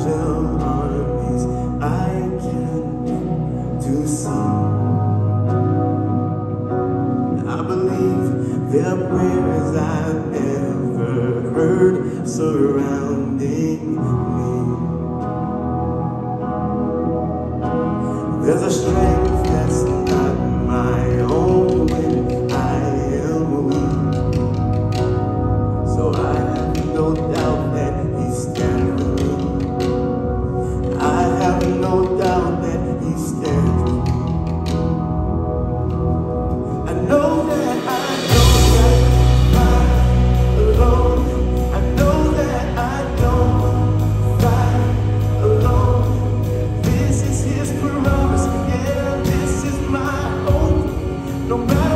angel armies I can to. I believe prayers I've heard surrounding me. There's a strength no matter